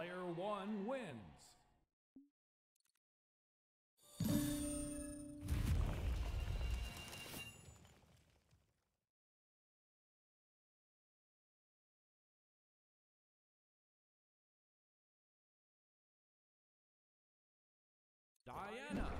Player one wins. Diana.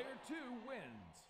Player 2 wins.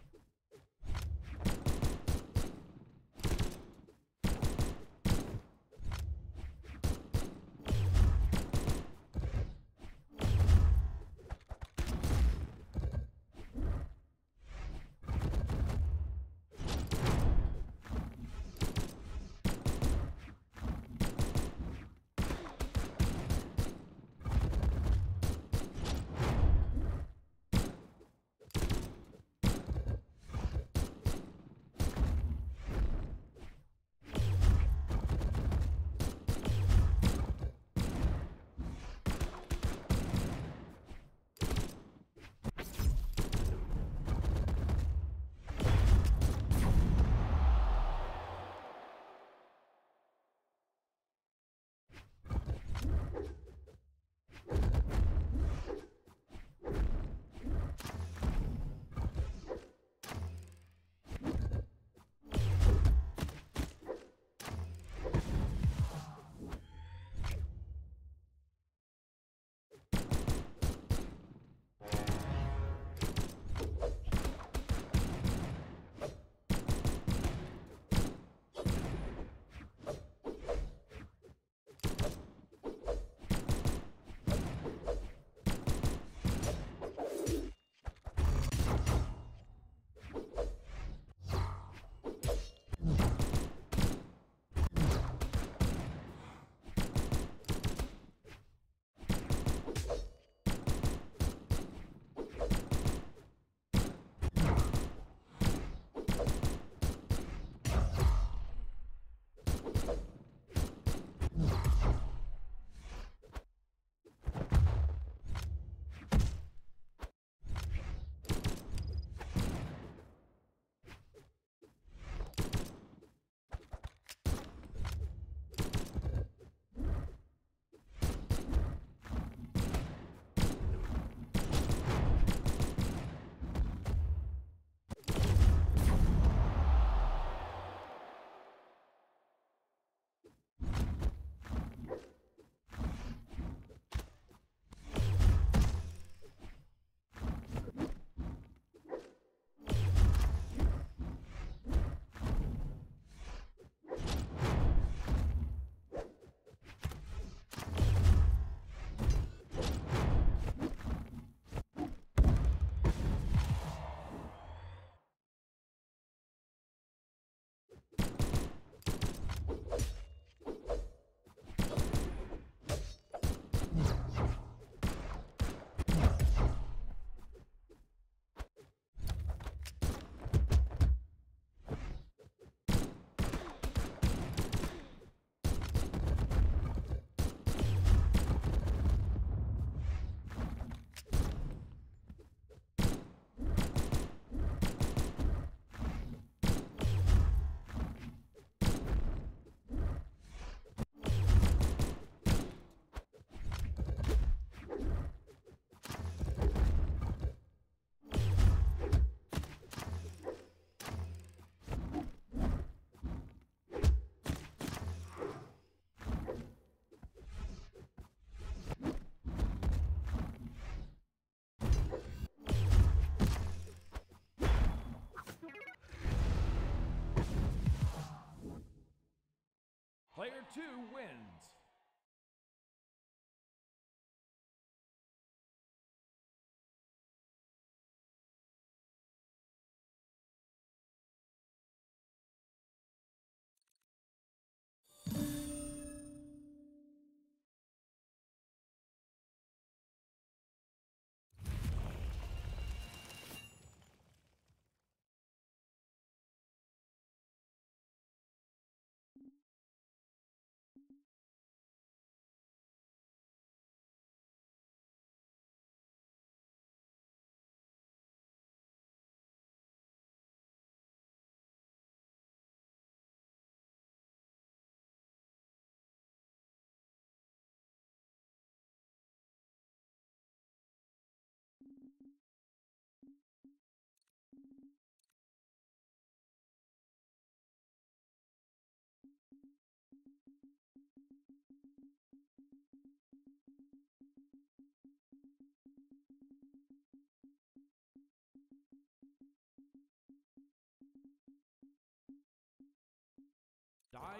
Player 2 wins.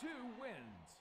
two wins.